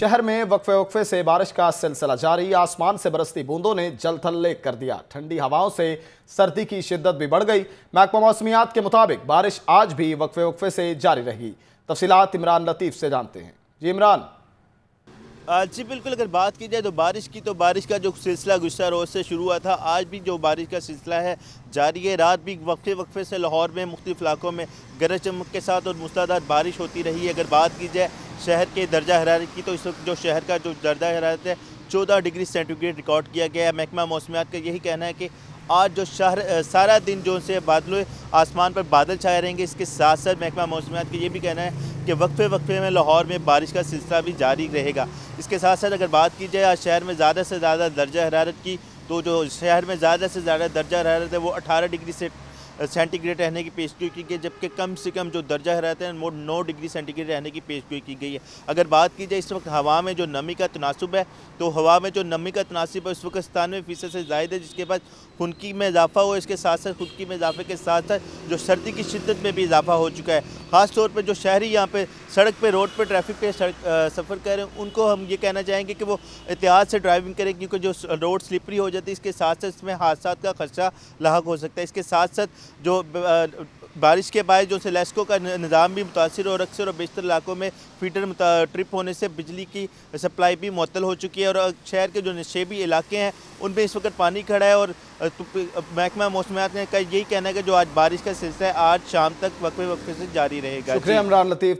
شہر میں وقفے وقفے سے بارش کا سلسلہ جاری، آسمان سے برستی بوندوں نے جل تھل لے کر دیا۔ ٹھنڈی ہواوں سے سردی کی شدت بھی بڑھ گئی۔ محکمہ موسمیات کے مطابق بارش آج بھی وقفے وقفے سے جاری رہی۔ تفصیلات عمران لطیف سے جانتے ہیں۔ جی عمران۔ جی بالکل، اگر بات کی جائے تو بارش کی، تو بارش کا جو سلسلہ گزشتہ روز سے شروع ہوا تھا، آج بھی جو بارش کا سلسلہ ہے، جاری ہے۔ رات بھی وقفے وقفے سے لاہور میں، مختلف علاقوں میں گرج چمک کے ساتھ اور مستعدات بارش ہوتی رہی ہے۔ اگر بات کی جائے شہر کے درجہ حرارت کی، تو اس وقت جو شہر کا جو درجہ حرارت ہے، چودہ ڈگری سینٹی گریڈ ریکارڈ کیا گیا ہے۔ محکمہ موسمیات کا یہی کہنا ہے کہ آج جو شہر سارا دن جو سے بادل آسمان پر بادل چھائے رہیں گے۔ اس کے ساتھ ساتھ محکمہ موسمیات کا یہ بھی کہنا ہے کہ وقفے وقفے میں لاہور میں بارش کا سلسلہ بھی جاری رہے گا۔ اس کے ساتھ ساتھ اگر بات کی جائے آج شہر میں زیادہ سے زیادہ درجہ حرارت کی، تو جو شہر میں زیادہ سے زیادہ درجہ حرارت ہے، وہ اٹھارہ ڈگری سے سینٹی گریڈ رہنے کی پیشگوئی کی گئی، جبکہ کم سے کم جو درجہ حرارت ہے وہ نو ڈگری سینٹی گریڈ رہنے کی پیشگوئی کی گئی ہے۔ اگر بات کی جائے، اس وقت ہوا میں جو نمی کا تناسب ہے، تو ہوا میں جو نمی کا تناسب ہے، اس وقت ستانوے فیصد سے زائد ہے، جس کے بعد خنکی میں اضافہ ہوا، اس کے ساتھ ساتھ خنکی میں اضافے کے ساتھ ساتھ جو سردی کی شدت میں بھی اضافہ ہو چکا ہے۔ خاص طور پہ جو شہری یہاں پہ سڑک پہ، روڈ پہ ٹریفک پہ سڑک سفر کر رہے ہیں، ان کو ہم یہ کہنا چاہیں گے کہ وہ احتیاط سے ڈرائیونگ کریں، کیونکہ جو روڈ سلپری ہو جاتی ہے، اس کے ساتھ ساتھ اس میں حادثات کا خدشہ لاحق ہو سکتا ہے۔ اس کے ساتھ ساتھ جو بارش کے باعث جو سلیسکو کا نظام بھی متاثر اور اکثر اور بیشتر علاقوں میں فیٹر ٹرپ ہونے سے بجلی کی سپلائی بھی معطل ہو چکی ہے اور شہر کے جو نشیبی علاقے ہیں، ان میں اس وقت پانی کھڑا ہے اور محکمہ موسمیات نے یہی کہنا ہے کہ جو آج بارش کا سلسلہ ہے، آج شام تک وقفے وقفے سے جاری رہے گا۔ شکریہ، عمران لطیف۔